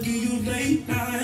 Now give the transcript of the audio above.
give you late night.